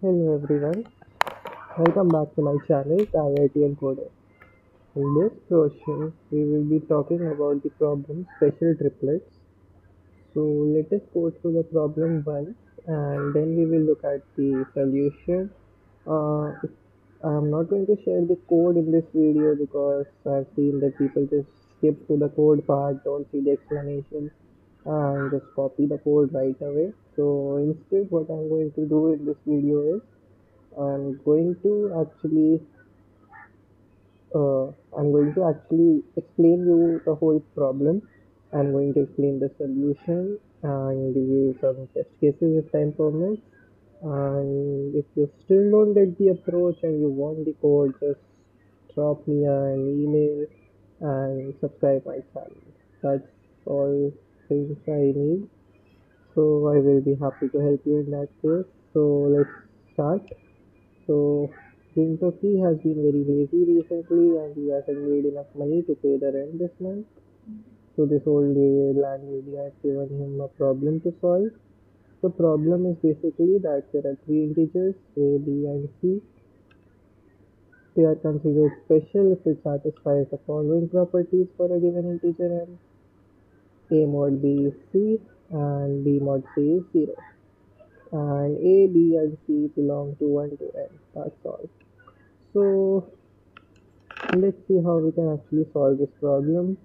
Hello everyone, welcome back to my channel IITian Coder. In this portion, we will be talking about the problem special triplets. So let us go through the problem once and then we will look at the solution. Uh, I'm not going to share the code in this video because I've seen that people just skip to the code part, don't see the explanation and just copy the code right away. So instead what I'm going to do in this video is I'm going to actually uh, I'm going to actually explain you the whole problem. I'm going to explain the solution and give you some test cases if time permits. And if you still don't get the approach and you want the code, just drop me an email and subscribe my channel. That's all things I need. So I will be happy to help you in that case. So let's start. So Gintoki has been very lazy recently and he hasn't made enough money to pay the rent this month. So this old landlady has given him a problem to solve. The problem is basically that there are three integers a, b and c. They are considered special if it satisfies the following properties for a given integer n. a mod b is c and b mod c is 0 and A, B and C belong to 1 to n. That's all. So let's see how we can actually solve this problem.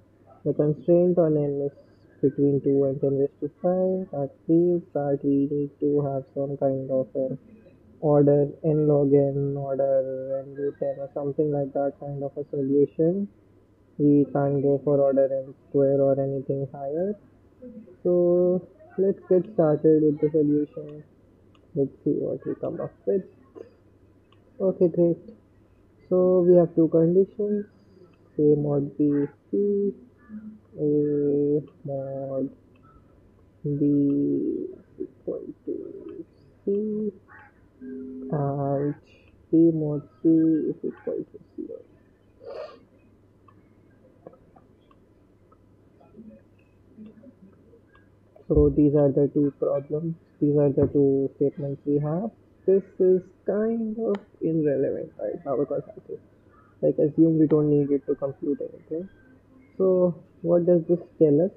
The constraint on n is between 2 and 10 raised to 5. That means that we need to have some kind of an order n log n, order n root n or something like that kind of a solution. We can't go for order n square or anything higher. So let's get started with the solution. Let's see what we come up with. Okay great. So we have two conditions. A mod b c a mod b equal to c and b mod c is equal to 0 so these are the two problems these are the two statements we have. This is kind of irrelevant right now because I think like assume we don't need it to compute anything. So what does this tell us?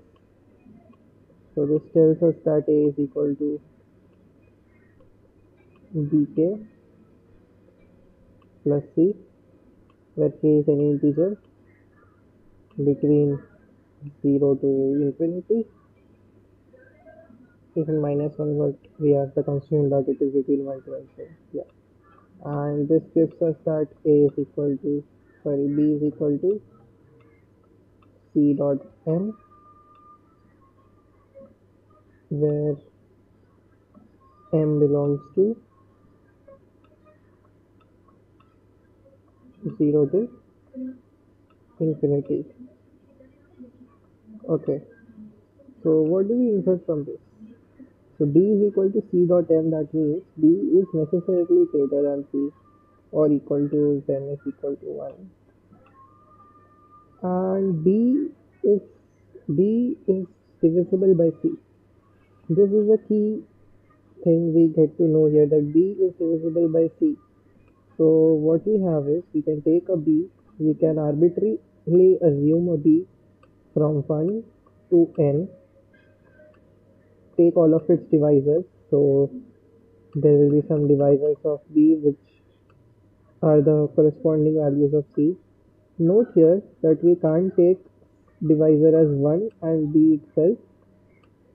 So this tells us that a is equal to bk plus c where k is an integer between 0 to infinity even minus 1 but we have the constraint that it is between 1 to 1 so yeah. And this gives us that a is equal to sorry b is equal to c dot m where m belongs to 0 to infinity. Okay. So what do we infer from this so b is equal to c dot m that means b is necessarily greater than c or equal to m is equal to 1 and b is b is divisible by c. This is a key thing we get to know here that b is divisible by c. So what we have is we can take a b we can arbitrarily assume a b from 1 to n take all of its divisors so there will be some divisors of b which are the corresponding values of c. Note here that we can't take divisor as 1 and b itself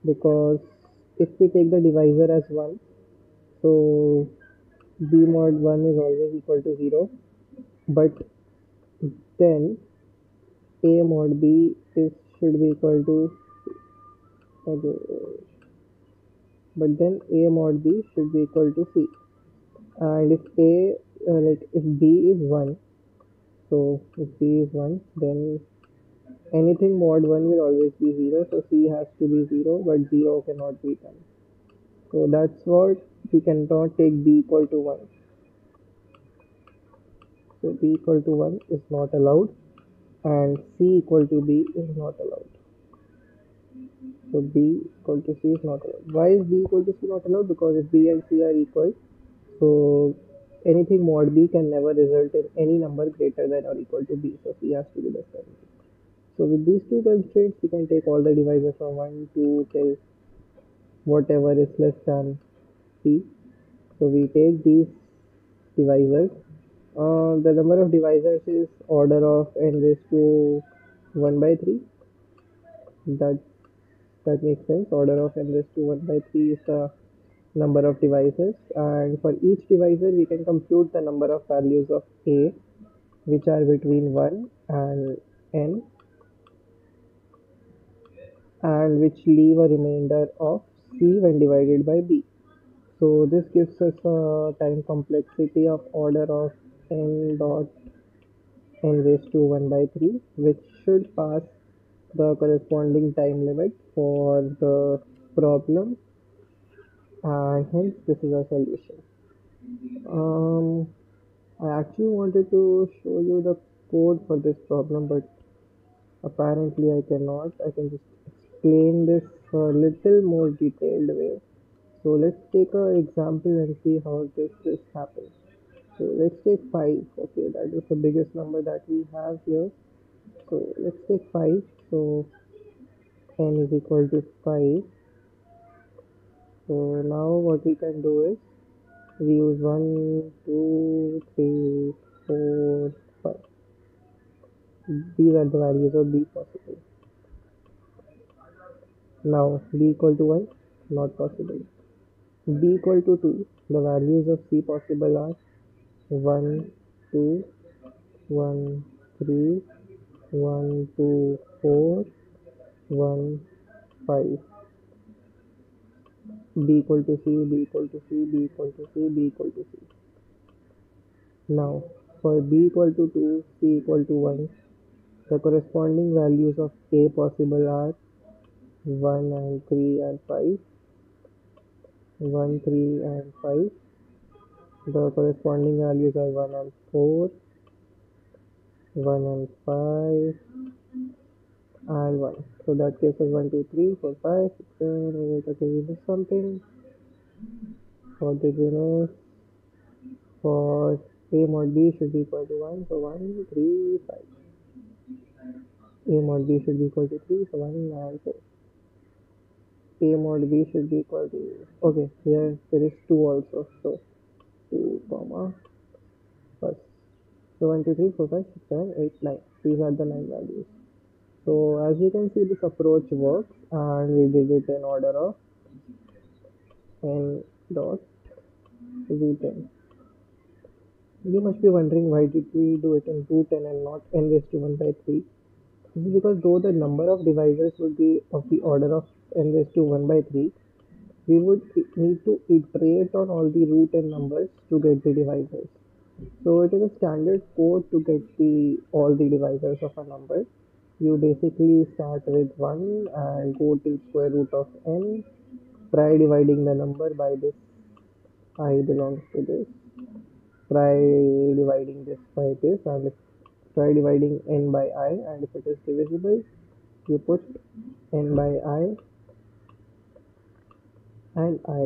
because if we take the divisor as 1 so b mod 1 is always equal to 0 but then a mod b is should be equal to okay but then a mod b should be equal to c. And if a uh, like if b is 1 so if b is 1 then anything mod 1 will always be 0 so c has to be 0 but 0 cannot be done. So that's what we cannot take b equal to 1 so b equal to 1 is not allowed and c equal to b is not allowed so b equal to c is not allowed. Why is b equal to c not allowed? Because if b and c are equal, So anything mod b can never result in any number greater than or equal to b. So c has to be less than b. So with these two constraints, we can take all the divisors from 1 to till whatever is less than c. So we take these divisors. Uh, the number of divisors is order of n raised to 1 by 3. That that makes sense. Order of n raised to 1 by 3 is the number of divisors and for each divisor we can compute the number of values of a which are between 1 and n and which leave a remainder of c when divided by b. So this gives us a time complexity of order of n dot n raised to 1 by 3 which should pass the corresponding time limit for the problem and hence this is a solution. Um, I actually wanted to show you the code for this problem but apparently I cannot. I can just explain this a little more detailed way. So let's take an example and see how this, this happens. So let's take 5 okay that is the biggest number that we have here so let's say 5 so n is equal to 5 so now what we can do is we use 1 2 3 4 5 these are the values of b possible. Now b equal to 1 not possible. B equal to 2 the values of c possible are 1 2 1 3 1 2 4 1 5 b equal to c b equal to c b equal to c b equal to c. Now for b equal to 2 c equal to 1 the corresponding values of a possible are 1 and 3 and 5 1 3 and 5 the corresponding values are 1 and 4 1 and 5 and 1 so that gives us 1 2 3 4 5 6 7 8 okay we missed something for the genus for a mod b should be equal to 1 so 1 3 5 a mod b should be equal to 3 so 1 and 4 a mod b should be equal to okay here there is 2 also so 2 comma so 1 2 3 4 5 6 7 8 9 these are the 9 values. So as you can see this approach works and we did it in order of n dot root n. You must be wondering why did we do it in root n and not n raised to 1 by 3 this is because though the number of divisors would be of the order of n raised to 1 by 3 we would need to iterate on all the root n numbers to get the divisors so it is a standard code to get the all the divisors of a number. You basically start with 1 and go till square root of n try dividing the number by this i belongs to this try dividing this by this and try dividing n by i and if it is divisible you put n by i and i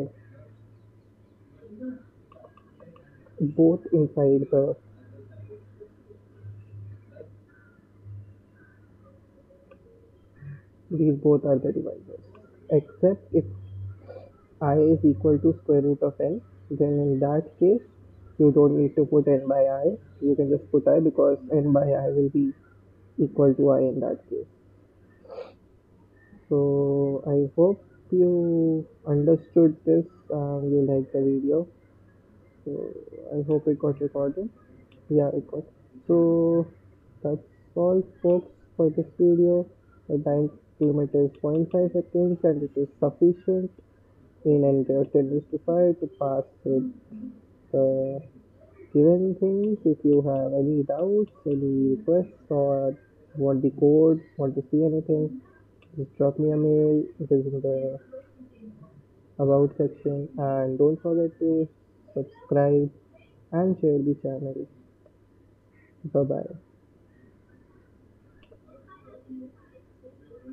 both inside the these both are the divisors except if i is equal to square root of n then in that case you don't need to put n by i. You can just put i because n by i will be equal to i in that case. So i hope you understood this and you liked the video so i hope it got recorded yeah it got so that's all folks for this video the time limit is 0.5 seconds and it is sufficient in n raised to 5 to pass with the given things. If you have any doubts, any requests or want the code, want to see anything, just drop me a mail. It is in the about section and don't forget to subscribe and share the channel. Bye bye.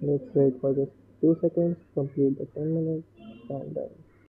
Let's wait for just 2 seconds, complete the 10 minutes and done.